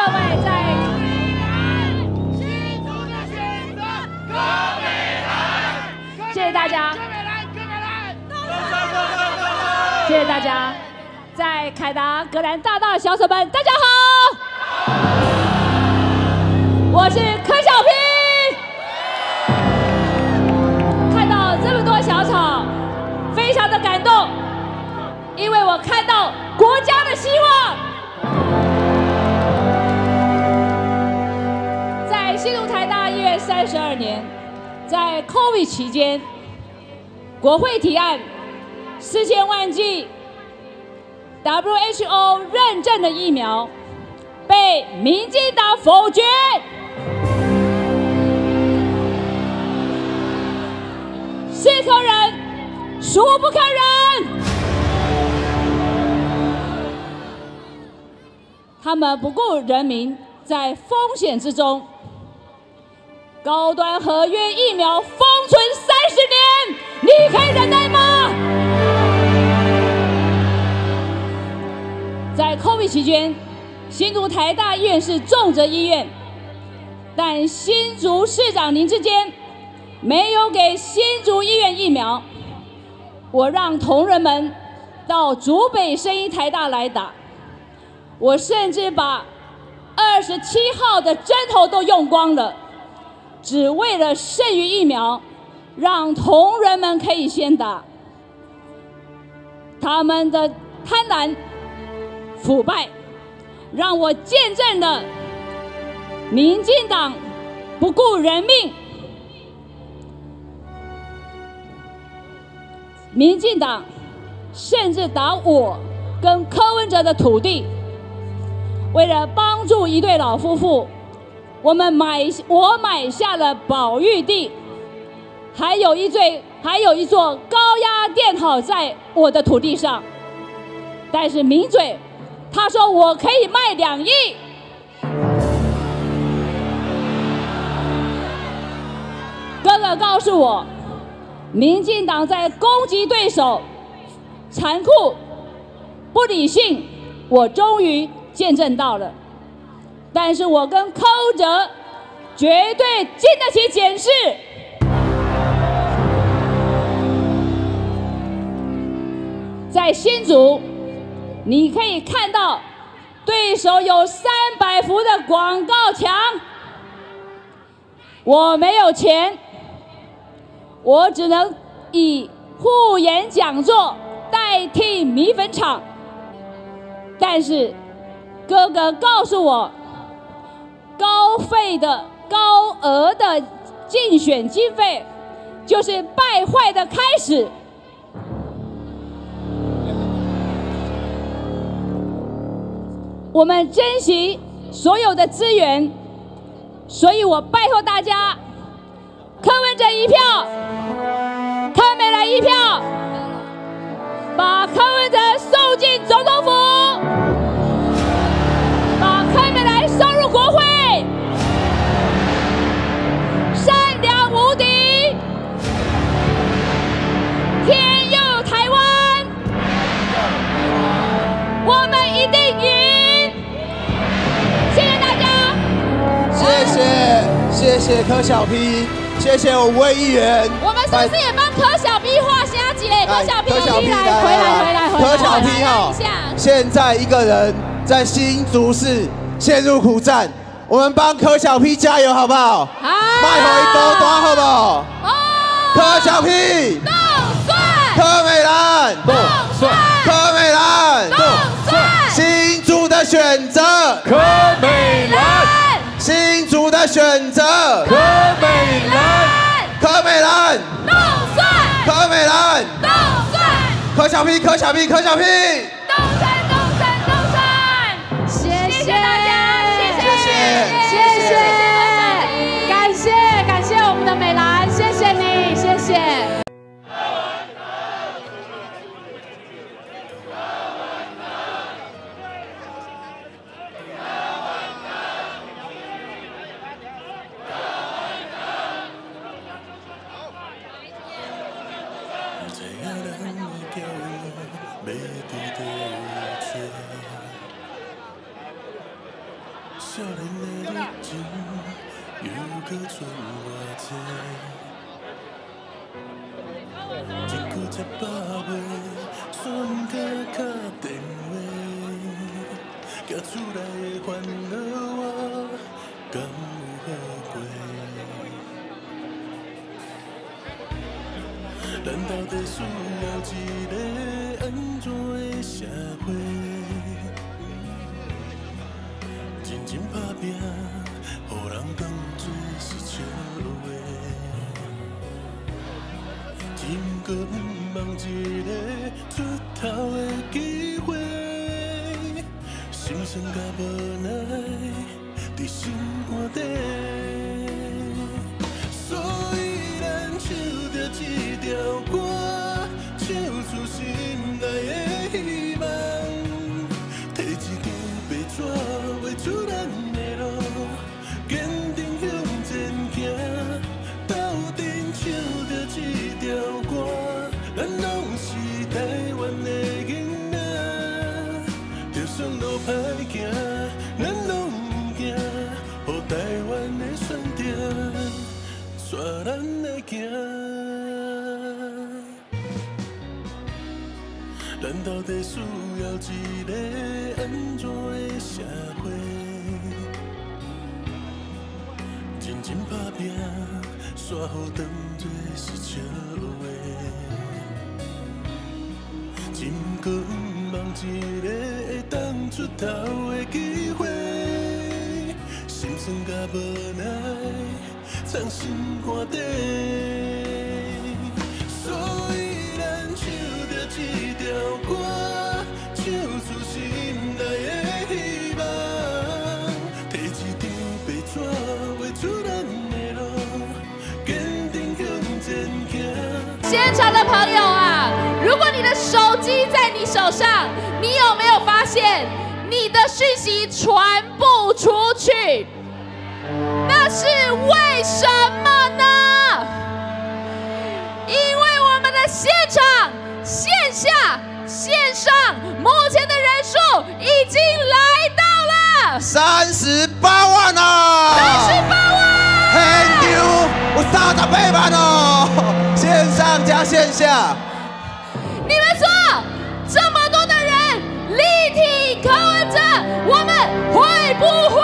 各位在。谢谢大家。谢谢大家，在凯达格兰大道的小手们，大家好，我是大医院三十二年，在 COVID 期间，国会提案。四千万剂 WHO 认证的疫苗被民进党否决，是可忍，孰不可忍？他们不顾人民在风险之中，高端合约疫苗封存三十年，你可以忍耐吗？在 COVID 期间，新竹台大医院是重症医院，但新竹市长林志坚没有给新竹医院疫苗，我让同仁们到竹北生医台大来打，我甚至把二十七号的针头都用光了，只为了剩余疫苗，让同仁们可以先打，他们的贪婪。腐败，让我见证了民进党不顾人命，民进党甚至打我跟柯文哲的土地。为了帮助一对老夫妇，我们买我买下了宝玉地，还有一座还有一座高压电塔在我的土地上，但是名嘴。他说：“我可以卖两亿。”哥哥告诉我，民进党在攻击对手，残酷、不理性，我终于见证到了。但是我跟寇哲绝对经得起检视。在新竹。你可以看到，对手有三百幅的广告墙。我没有钱，我只能以护眼讲座代替米粉厂。但是，哥哥告诉我，高费的、高额的竞选经费，就是败坏的开始。我们珍惜所有的资源，所以我拜托大家，柯文哲一票，柯美来一票，把柯文哲谢谢柯小 P，谢谢五位议员。我们是不是也帮柯小 P 画虾姐？柯小 P 来，回来，回来，回来。柯小 P 哈，现在一个人在新竹市陷入苦战，我们帮柯小 P 加油好不好？好。卖回多多好不好？哦。柯小 P。动算。柯美兰。动算。柯美兰。动算。新竹的选择。柯美的选择，柯美兰，柯美兰，动算，柯美兰，动算，柯小 P，柯小 P，柯小 P，少年的热情又搁剩偌济？一句一百话，煞毋敢打电话。寄厝内的烦恼我敢有好过？咱到底需要一个安怎的社会？认真打拼，予人当作是笑话。只毋过毋望一个出头的机会，心酸甲无奈伫心肝底。行。咱到底需要一个安怎的社会？认真打拼，煞好当作是笑话。只毋过毋望一个会当出头的机会，心酸甲无奈藏心肝底。所以咱唱着这条歌，唱出心内的希望，摕一张白纸画出咱的路，坚定向前行。现场的朋友啊，如果你的手机在你手上，你有没有发现你的讯息传不出去？那是为什么呢？因为我们的现场、线下、线上，目前的人数已经来到了三十八万哦！三十八万。很牛，有三十八万哦！线上加线下，你们说，这么多的人力挺柯文哲，我们会不会